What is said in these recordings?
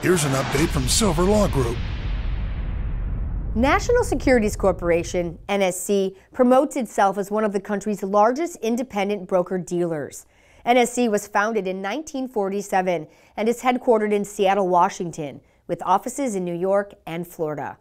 Here's an update from Silver Law Group. National Securities Corporation, NSC, promotes itself as one of the country's largest independent broker dealers. NSC was founded in 1947 and is headquartered in Seattle, Washington, with offices in New York and Florida.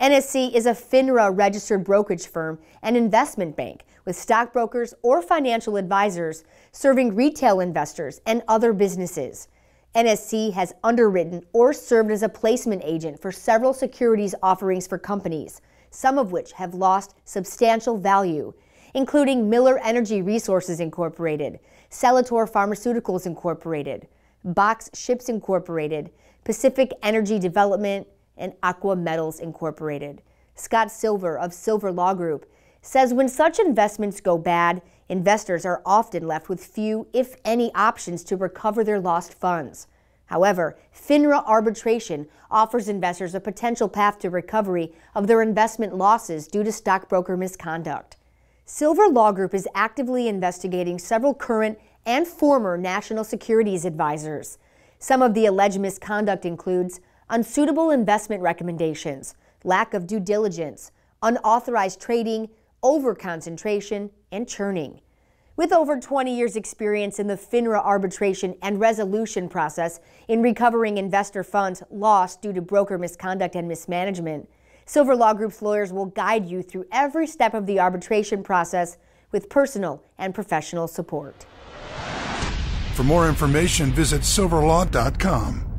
NSC is a FINRA registered brokerage firm and investment bank with stockbrokers or financial advisors serving retail investors and other businesses. NSC has underwritten or served as a placement agent for several securities offerings for companies, some of which have lost substantial value, including Miller Energy Resources Incorporated, Celator Pharmaceuticals Incorporated, Box Ships Incorporated, Pacific Energy Development, and Aqua Metals Incorporated. Scott Silver of Silver Law Group says when such investments go bad, investors are often left with few, if any, options to recover their lost funds. However, FINRA arbitration offers investors a potential path to recovery of their investment losses due to stockbroker misconduct. Silver Law Group is actively investigating several current and former national securities advisors. Some of the alleged misconduct includes unsuitable investment recommendations, lack of due diligence, unauthorized trading, overconcentration, and churning. With over 20 years' experience in the FINRA arbitration and resolution process in recovering investor funds lost due to broker misconduct and mismanagement, Silver Law Group's lawyers will guide you through every step of the arbitration process with personal and professional support. For more information, visit silverlaw.com.